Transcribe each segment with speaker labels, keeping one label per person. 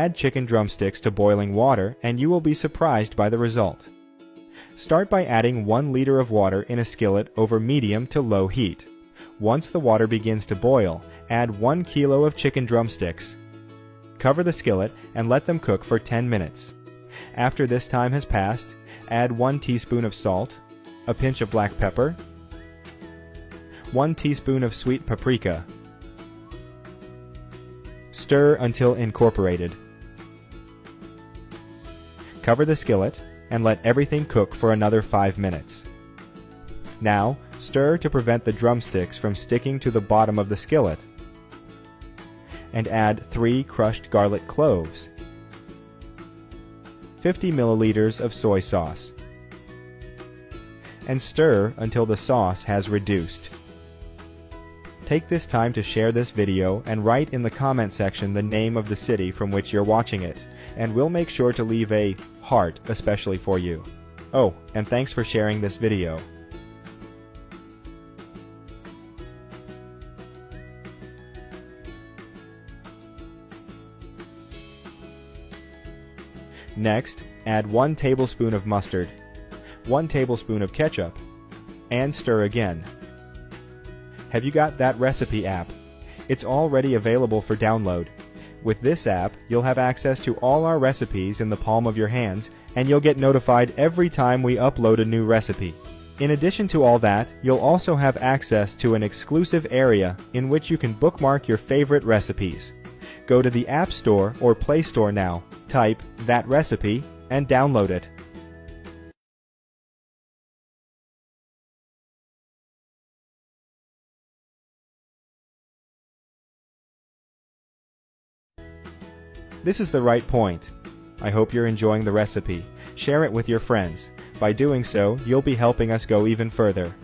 Speaker 1: Add chicken drumsticks to boiling water and you will be surprised by the result. Start by adding 1 liter of water in a skillet over medium to low heat. Once the water begins to boil, add 1 kilo of chicken drumsticks. Cover the skillet and let them cook for 10 minutes. After this time has passed, add 1 teaspoon of salt, a pinch of black pepper, 1 teaspoon of sweet paprika. Stir until incorporated. Cover the skillet and let everything cook for another 5 minutes. Now, stir to prevent the drumsticks from sticking to the bottom of the skillet. And add 3 crushed garlic cloves, 50 milliliters of soy sauce, and stir until the sauce has reduced. Take this time to share this video and write in the comment section the name of the city from which you're watching it, and we'll make sure to leave a heart especially for you. Oh, and thanks for sharing this video. Next, add 1 tablespoon of mustard, 1 tablespoon of ketchup, and stir again. Have you got that recipe app? It's already available for download. With this app, you'll have access to all our recipes in the palm of your hands, and you'll get notified every time we upload a new recipe. In addition to all that, you'll also have access to an exclusive area in which you can bookmark your favorite recipes. Go to the App Store or Play Store now, type that recipe, and download it. This is the right point. I hope you're enjoying the recipe. Share it with your friends. By doing so, you'll be helping us go even further.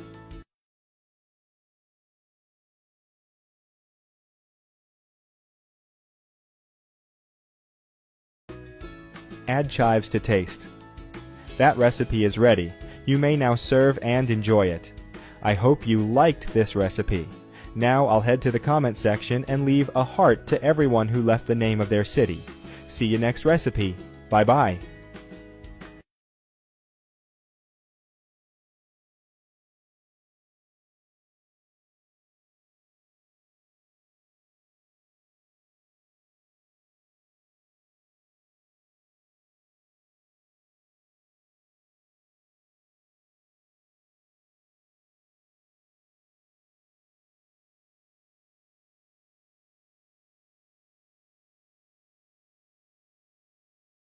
Speaker 1: Add chives to taste. That recipe is ready. You may now serve and enjoy it. I hope you liked this recipe. Now I'll head to the comment section and leave a heart to everyone who left the name of their city. See you next recipe. Bye bye.